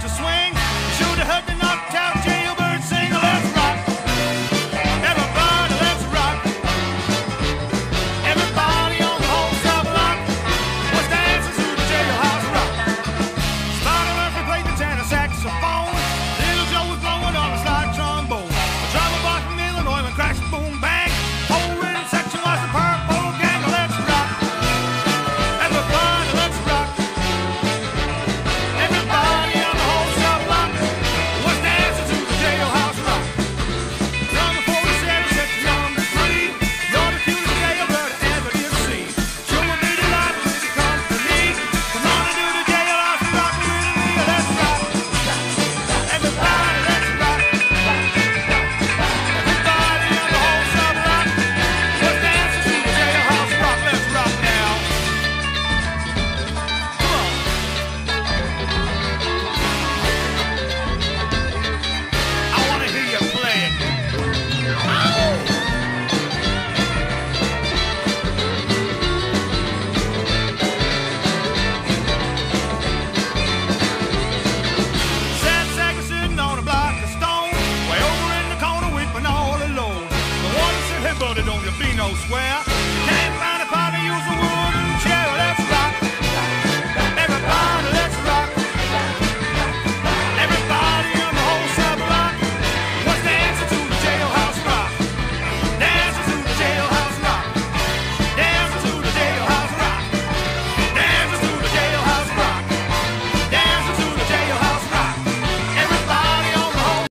to swim.